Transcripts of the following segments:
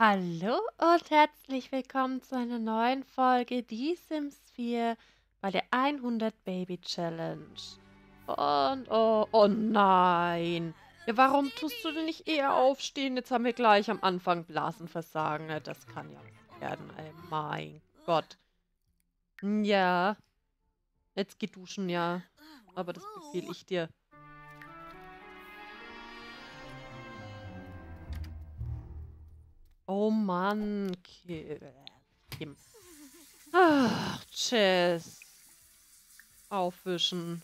Hallo und herzlich willkommen zu einer neuen Folge Die Sims 4 bei der 100 Baby Challenge. Und oh, oh nein. Ja, warum tust du denn nicht eher aufstehen? Jetzt haben wir gleich am Anfang Blasenversagen. Ja, Das kann ja werden. Ey, mein Gott. Ja. Jetzt geh duschen, ja. Aber das befehle ich dir. Oh Mann, Ki- Kim. Ach, Chess. Aufwischen.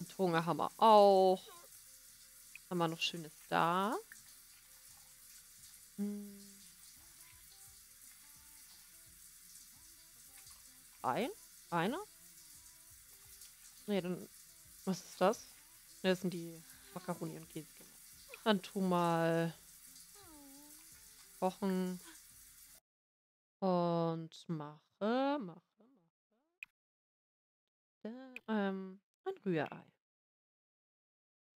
Und Hunger haben wir auch. Haben wir noch Schönes da? Ein? Einer? Nee, dann. Was ist das? Ne, das sind die Macaroni und Käse. Dann tu mal kochen und mache, mache, mache. Äh, ähm, ein Rührei.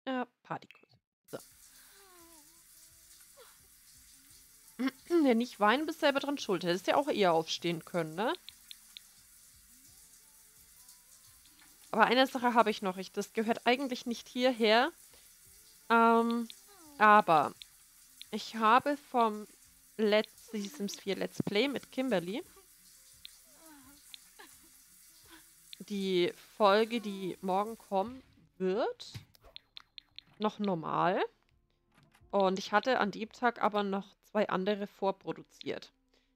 Ja, Partykuss. So. Wer nicht weinen, bist selber dran schuld. Hättest ja auch eher aufstehen können, ne? Aber eine Sache habe ich noch. Ich, das gehört eigentlich nicht hierher. Ähm, aber ich habe vom Let's, Sims 4 Let's Play mit Kimberly die Folge, die morgen kommen wird, noch normal. Und ich hatte an dem Tag aber noch zwei andere vorproduziert.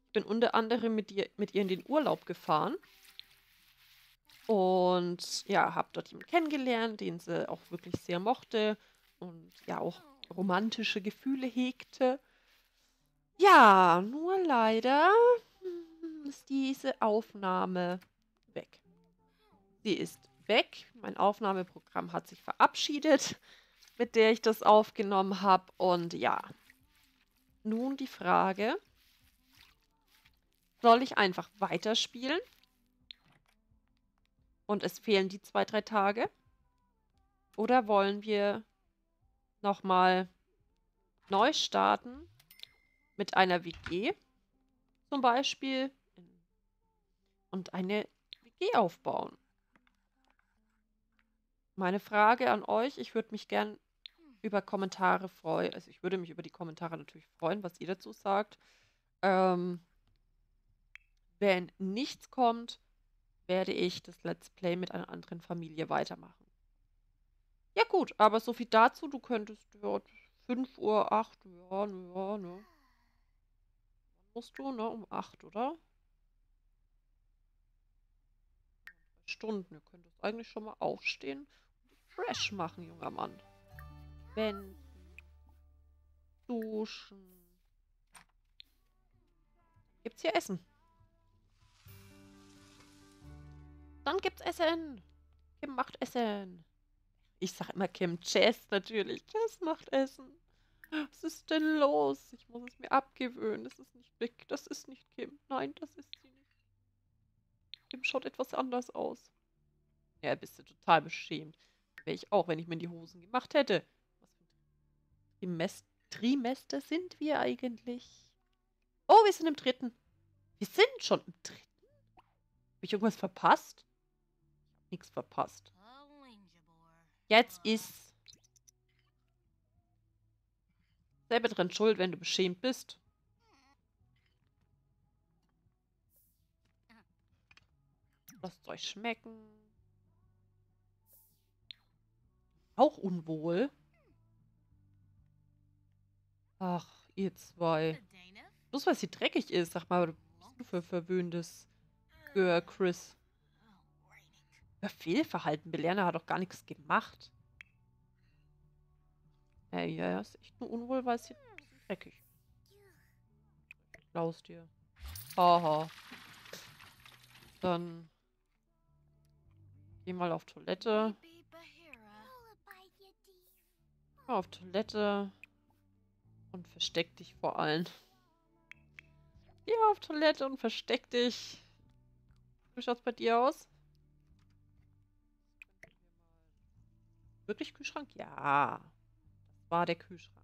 Ich bin unter anderem mit ihr, mit ihr in den Urlaub gefahren. Und ja, habe dort jemanden kennengelernt, den sie auch wirklich sehr mochte und ja auch romantische Gefühle hegte. Ja, nur leider ist diese Aufnahme weg. Sie ist weg. Mein Aufnahmeprogramm hat sich verabschiedet, mit der ich das aufgenommen habe. Und ja, nun die Frage, soll ich einfach weiterspielen? Und es fehlen die zwei, drei Tage? Oder wollen wir nochmal neu starten mit einer WG zum Beispiel und eine WG aufbauen? Meine Frage an euch, ich würde mich gern über Kommentare freuen. Also ich würde mich über die Kommentare natürlich freuen, was ihr dazu sagt. Ähm, wenn nichts kommt, werde ich das Let's Play mit einer anderen Familie weitermachen. Ja gut, aber so viel dazu. Du könntest ja 5 Uhr 8, ja, ja, ne. Wann musst du, ne? Um 8, oder? Stunden. Du könntest eigentlich schon mal aufstehen und fresh machen, junger Mann. Wenn duschen. Gibt's hier Essen? Dann gibt's Essen. Kim macht Essen. Ich sag immer Kim, Jess natürlich. Jess macht Essen. Was ist denn los? Ich muss es mir abgewöhnen. Das ist nicht Vic. Das ist nicht Kim. Nein, das ist sie nicht. Kim schaut etwas anders aus. Ja, bist du total beschämt. Wäre ich auch, wenn ich mir die Hosen gemacht hätte. Was für Trimest Trimester sind wir eigentlich? Oh, wir sind im dritten. Wir sind schon im dritten? Habe ich irgendwas verpasst? Nichts verpasst. Jetzt ist selber dran schuld, wenn du beschämt bist. Lasst euch schmecken. Auch unwohl. Ach, ihr zwei. Bloß weil sie dreckig ist. Sag mal, was bist du für verwöhntes Girl, Chris? Über Fehlverhalten belehren, er hat doch gar nichts gemacht. Ey, ja, ja, ist echt nur unwohl, weil es hier dreckig. Klaus dir. Haha. Dann geh mal auf Toilette. Geh mal auf Toilette. Und versteck dich vor allen. Geh auf Toilette und versteck dich. Wie schaut's bei dir aus? Wirklich Kühlschrank? Ja. Das war der Kühlschrank.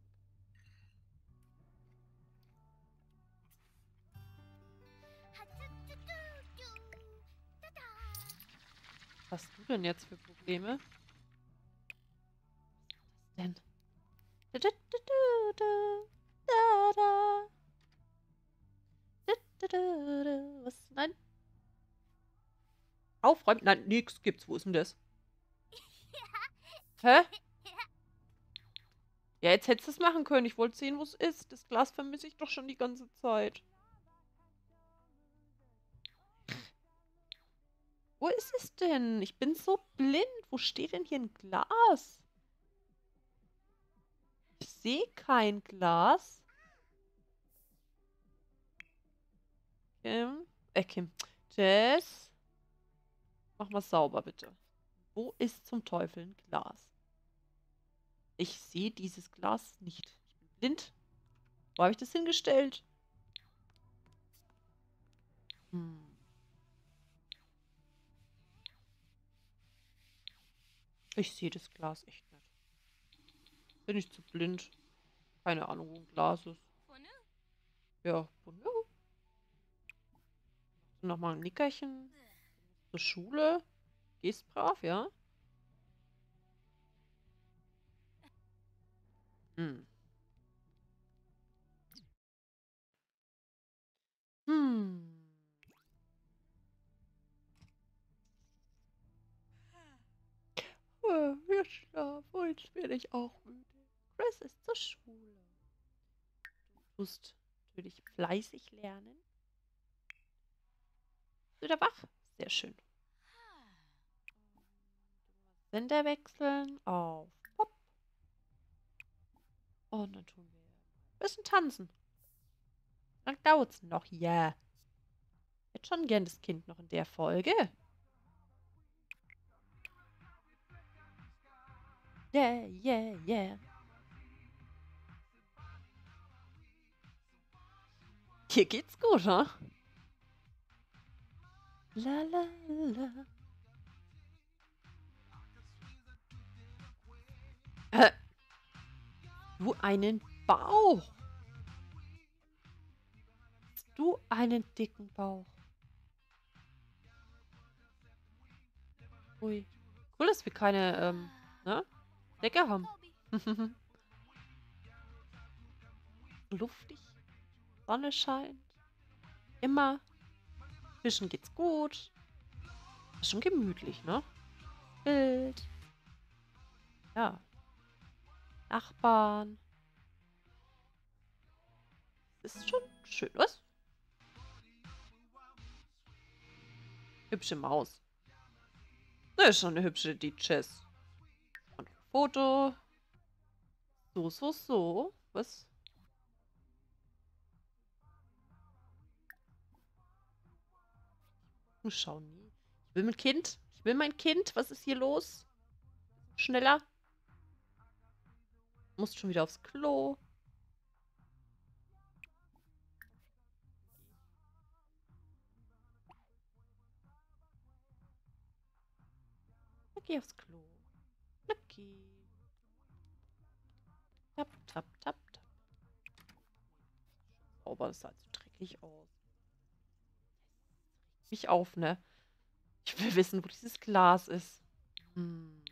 Was hast du denn jetzt für Probleme? Was denn? Was? Nein. Aufräumen? Nein, nix gibt's. Wo ist denn das? Hä? Ja, jetzt hättest du es machen können. Ich wollte sehen, wo es ist. Das Glas vermisse ich doch schon die ganze Zeit. Wo ist es denn? Ich bin so blind. Wo steht denn hier ein Glas? Ich sehe kein Glas. Kim. Äh, Kim. Jess. Mach mal sauber, bitte. Wo ist zum Teufel ein Glas? Ich sehe dieses Glas nicht. Ich bin blind. Wo habe ich das hingestellt? Hm. Ich sehe das Glas echt nicht. Bin ich zu blind. Keine Ahnung, wo ein Glas ist. Ja, Bonjour. Nochmal ein Nickerchen. Zur Schule. Gehst brav, ja? Hm. Hm. Oh, wir schlafen. Heute werde ich auch müde. Chris ist zur Schule. Du tust natürlich fleißig lernen. Bist du wieder wach? Sehr schön. Sender wechseln auf. Und dann tun wir ein bisschen tanzen. Dann dauert es noch. Ja. Hätte schon gern das Kind noch in der Folge. Yeah, yeah, yeah. Hier geht's gut, ha? La la la. Äh, du einen Bauch. Du einen dicken Bauch. Ui. Cool, dass wir keine, ähm, ne? Decke haben. Luftig. Sonne scheint. Immer. Fischen geht's gut. Ist schon gemütlich, ne? Bild. Ja. Nachbarn. Ist schon schön, was? Hübsche Maus. Das ist schon eine hübsche die Chess. Und Foto. So, so, so. Was? Schau nie. Ich will mein Kind. Ich will mein Kind. Was ist hier los? Schneller. Muss schon wieder aufs Klo. Geh aufs Klo. Lucky. Tap, tap, tap, tap. Oh, das sah so dreckig aus. Mich auf, ne? Ich will wissen, wo dieses Glas ist. Hm.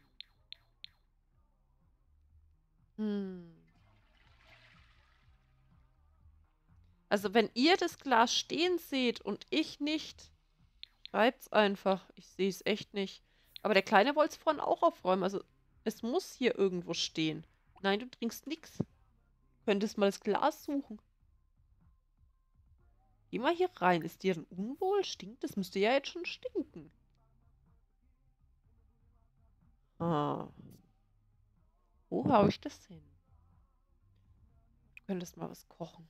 Hm. Also, wenn ihr das Glas stehen seht und ich nicht, schreibt's einfach. Ich sehe es echt nicht. Aber der Kleine wollte es vorhin auch aufräumen. Also, es muss hier irgendwo stehen. Nein, du trinkst nichts. Könntest mal das Glas suchen. Geh mal hier rein. Ist dir denn unwohl? Stinkt? Das müsste ja jetzt schon stinken. Ah. Wo hau ich das hin? Du könntest mal was kochen.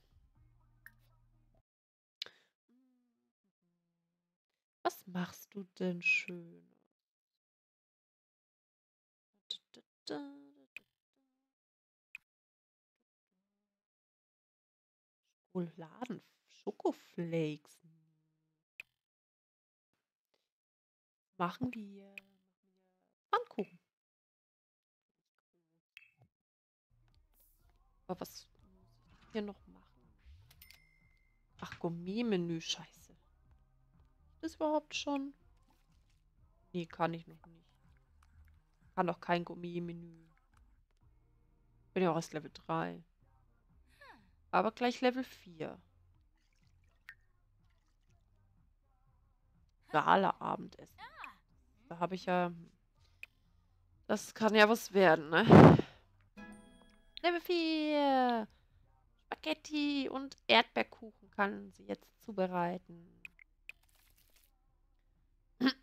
Was machst du denn schön? Schokoladen, Schokoflakes. Machen wir Pfannkuchen. Aber was muss ich hier noch machen? Ach, Gourmet-Menü, scheiße. Das überhaupt schon? Nee, kann ich noch nicht. Kann noch kein Gummi-Menü. Bin ja auch erst Level 3. Aber gleich Level 4. Gala-Abendessen. Da habe ich ja... Das kann ja was werden, ne? Level 4. Spaghetti und Erdbeerkuchen kann sie jetzt zubereiten.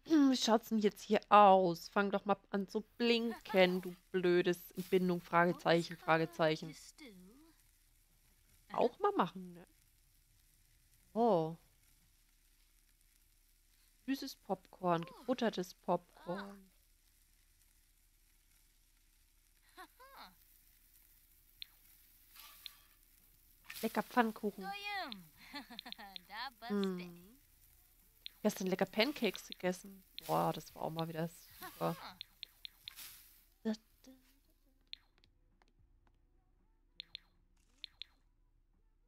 Wie schaut's denn jetzt hier aus? Fang doch mal an zu blinken, du blödes Entbindung, Fragezeichen, Fragezeichen. Auch mal machen, ne? Oh. Süßes Popcorn, gebuttertes Popcorn. Lecker Pfannkuchen. Hm. Gestern lecker Pancakes gegessen. Boah, das war auch mal wieder super.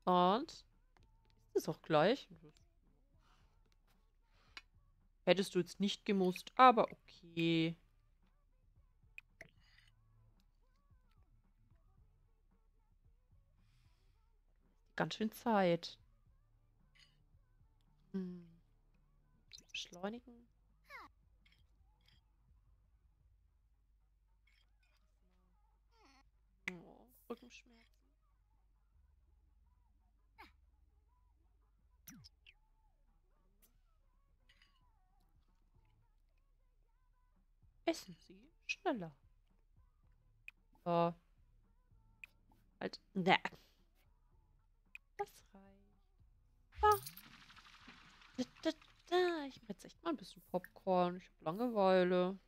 Und ist auch gleich. Hättest du jetzt nicht gemusst, aber okay. Ganz schön Zeit. Hm. Beschleunigen. Oh, Rückenschmerzen. Essen Sie schneller. So. Halt. Ne. Das reicht. Ah. Da, da, da. Ich mache jetzt echt mal ein bisschen Popcorn. Ich habe Langeweile.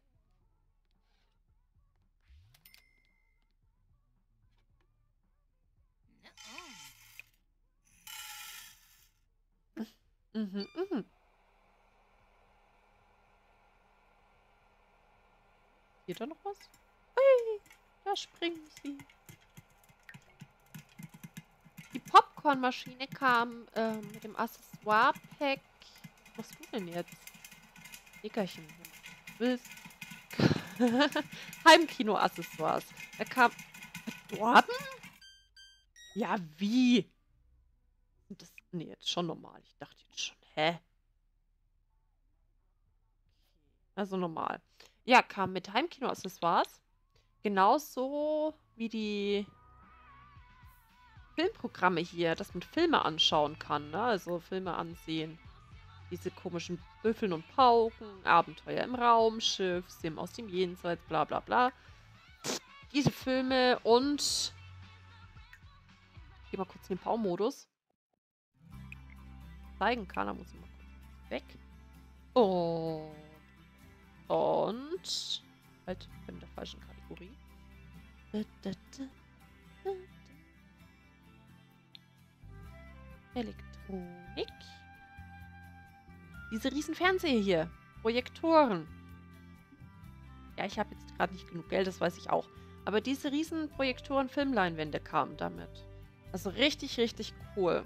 Mhm, mhm. Geht da noch was? Ui, da springen sie. Die Popcornmaschine kam äh, mit dem Accessoire-Pack. Was machst du denn jetzt? Nickerchen. Willst. Heimkino-Accessoires. Er kam. Verdorben? Ja, wie? Das, nee, jetzt schon normal. Ich dachte jetzt schon, hä? Also normal. Ja, kam mit Heimkino-Accessoires. Genauso wie die Filmprogramme hier, dass man Filme anschauen kann, ne? Also Filme ansehen. Diese komischen Büffeln und Pauken, Abenteuer im Raumschiff, Sim aus dem Jenseits, bla bla bla. Diese Filme und... Ich geh mal kurz in den Baumodus. Zeigen kann, da muss ich mal kurz weg. Und... Und... Halt, in der falschen Kategorie. Elektronik. Diese riesen Fernseher hier. Projektoren. Ja, ich habe jetzt gerade nicht genug Geld, das weiß ich auch. Aber diese riesen Projektoren Filmleinwände kamen damit. Also richtig, richtig cool.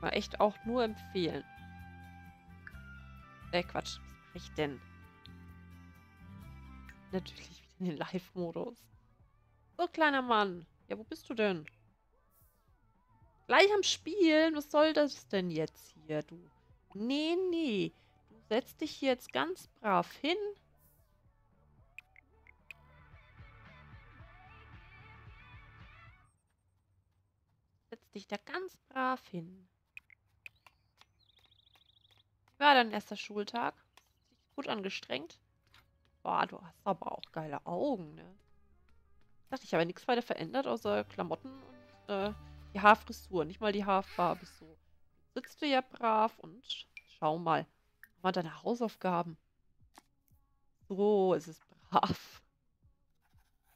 War echt auch nur empfehlen. Äh, Quatsch. Was mache ich denn? Natürlich wieder in den Live-Modus. So, kleiner Mann. Ja, wo bist du denn? Gleich am Spielen? Was soll das denn jetzt hier, du? Nee, nee. Du setzt dich jetzt ganz brav hin. Setz dich da ganz brav hin. Wie war dein erster Schultag? Gut angestrengt? Boah, du hast aber auch geile Augen, ne? Ich dachte, ich habe nichts weiter verändert, außer Klamotten und äh, die Haarfrisur. Nicht mal die Haarfarbe so. Sitzt du ja brav und schau mal. Mal deine Hausaufgaben. So ist es brav.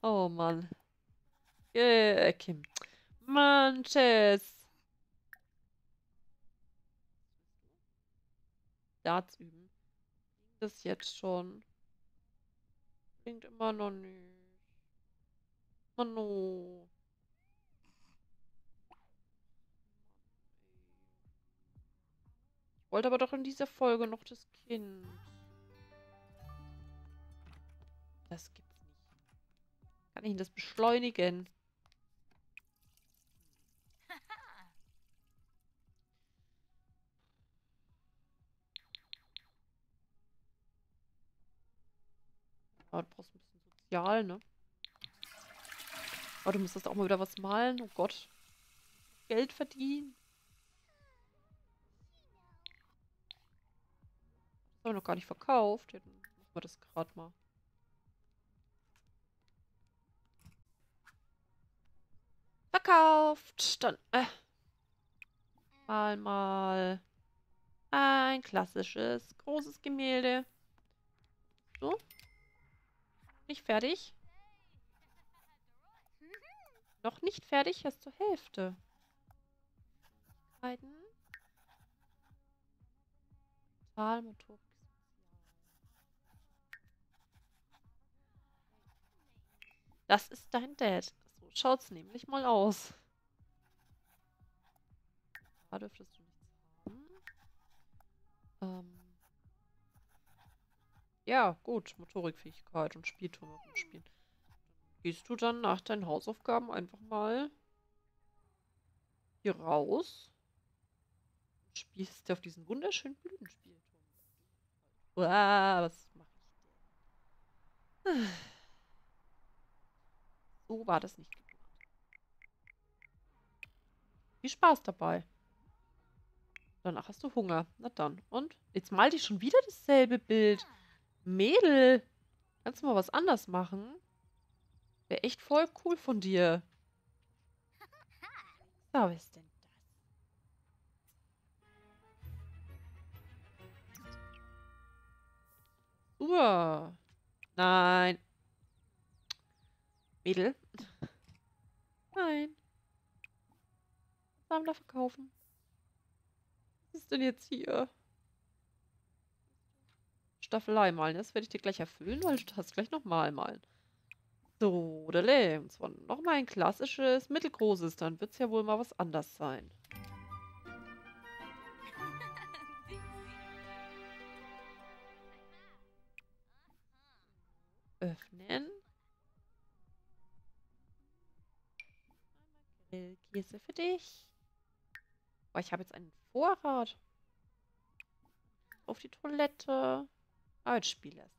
Oh Mann. Yeah, Kim. Mann, Chess. Darts üben. Das jetzt schon. Klingt immer noch nicht. Mano. Wollte aber doch in dieser Folge noch das Kind. Das gibt's nicht. Kann ich das beschleunigen? Aber du brauchst ein bisschen sozial, ne? Aber du musstest auch mal wieder was malen. Oh Gott. Geld verdienen. Haben wir noch gar nicht verkauft. Ja, machen wir das gerade mal. Verkauft. Dann, äh. Mal, mal. Ein klassisches, großes Gemälde. So. Nicht fertig. Noch nicht fertig, erst zur Hälfte. Fähigkeiten. Mentalmotorik. Das ist dein Dad. So schaut's nämlich mal aus. Da dürftest du nichts haben. Ähm. Ja, gut. Motorikfähigkeit und Spielturm spielen. Gehst du dann nach deinen Hausaufgaben einfach mal hier raus und spielst auf diesen wunderschönen Blütenspielturm. Uah, was mache ich denn? So war das nicht geplant. Viel Spaß dabei. Danach hast du Hunger. Na dann. Und? Jetzt mal dich schon wieder dasselbe Bild. Mädel, kannst du mal was anders machen? Wäre echt voll cool von dir. So, was ist denn das? Uah. Nein. Mädel. Nein. Sammler verkaufen. Was ist denn jetzt hier? Staffelei malen. Das werde ich dir gleich erfüllen, weil du hast gleich nochmal malen. So, oder Und zwar nochmal ein klassisches, mittelgroßes. Dann wird es ja wohl mal was anders sein. Öffnen. Grillkäse für dich. Boah, ich habe jetzt einen Vorrat. Auf die Toilette. Ah, jetzt spiel erst.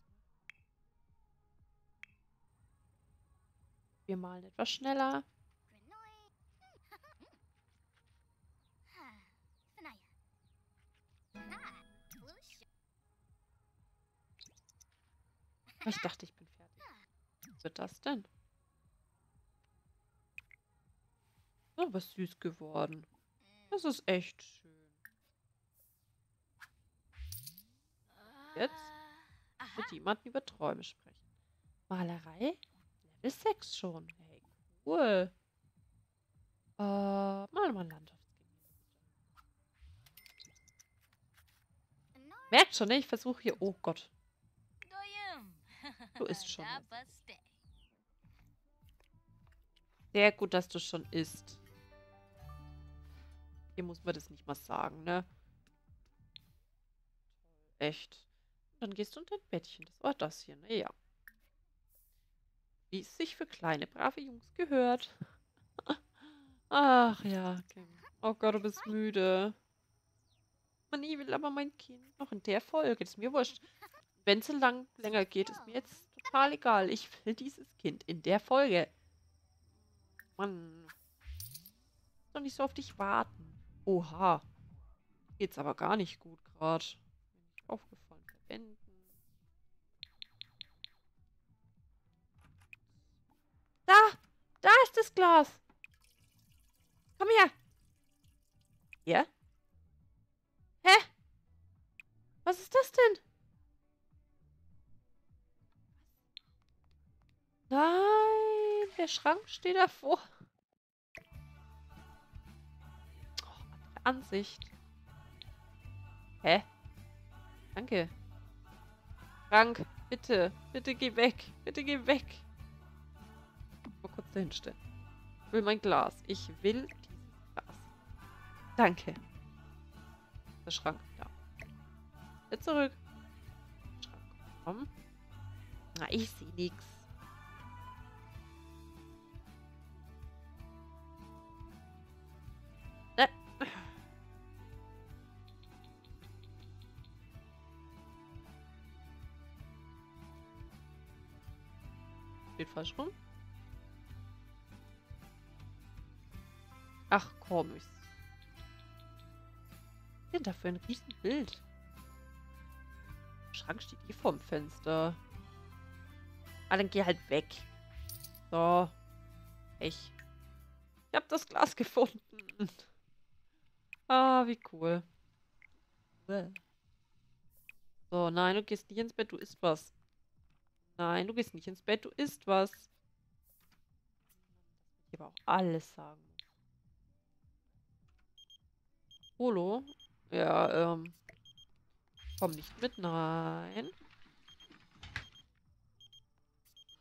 Wir malen etwas schneller. Ich dachte, ich bin fertig. Was wird das denn? Was süß geworden. Das ist echt schön. Jetzt mit jemandem über Träume sprechen. Malerei? Level 6 schon. Hey, cool. Äh, mal mal Landschaftsgemälde. Merkt schon, ne? Ich versuche hier... Oh Gott. Du isst schon. Sehr gut, dass du schon isst. Hier muss man das nicht mal sagen, ne? Echt. Dann gehst du unter dein Bettchen. Das war das hier, ne? Ja. Wie es sich für kleine, brave Jungs gehört. Ach ja, Kim. Oh Gott, du bist müde. Man, ich will aber mein Kind noch in der Folge. Ist mir wurscht. Wenn es lang, länger geht, ist mir jetzt total egal. Ich will dieses Kind in der Folge. Mann. Doch nicht so auf dich warten. Oha. Geht's aber gar nicht gut gerade. Aufgefallen. Verwenden. Da! Da ist das Glas! Komm her! Ja? Hä? Was ist das denn? Nein, der Schrank steht davor. Ansicht. Hä? Danke. Frank, bitte, bitte geh weg. Bitte geh weg kurz dahin stellen. Ich will mein Glas. Ich will dieses Glas. Danke. Der Schrank, ja. Jetzt zurück. Schrank. Komm. Na, ich sehe nichts. Falsch rum. Ach komm, ich... Was denn da für ein Riesenbild? Schrank steht eh vorm Fenster. Ah, dann geh halt weg. So. Ich. Ich hab das Glas gefunden. Ah, wie cool. So, nein, du gehst nicht ins Bett, du isst was. Nein, du gehst nicht ins Bett, du isst was. Ich aber auch alles sagen. Holo? Ja, ähm. Komm nicht mit, nein.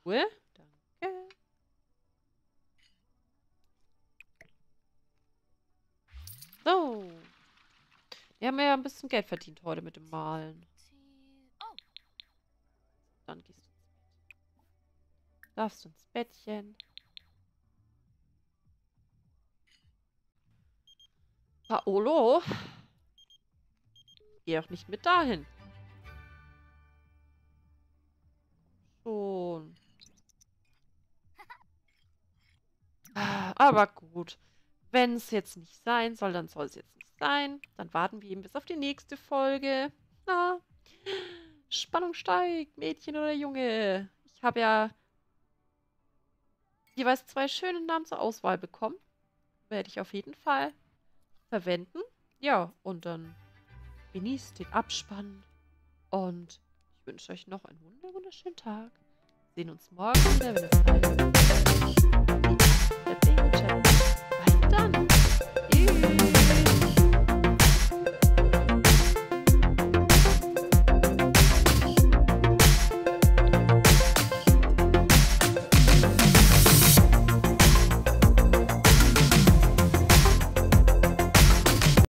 Ruhe. Danke. So. Wir haben ja ein bisschen Geld verdient heute mit dem Malen. Dann gehst. Darfst du ins Bettchen. Paolo? Geh auch nicht mit dahin. Schon. Aber gut. Wenn es jetzt nicht sein soll, dann soll es jetzt nicht sein. Dann warten wir eben bis auf die nächste Folge. Na, Spannung steigt, Mädchen oder Junge. Ich habe ja jeweils zwei schöne Namen zur Auswahl bekommen. Werde ich auf jeden Fall verwenden. Ja, und dann Genießt den Abspann und ich wünsche euch noch einen wunderschönen Tag. Wir sehen uns morgen wenn heißt.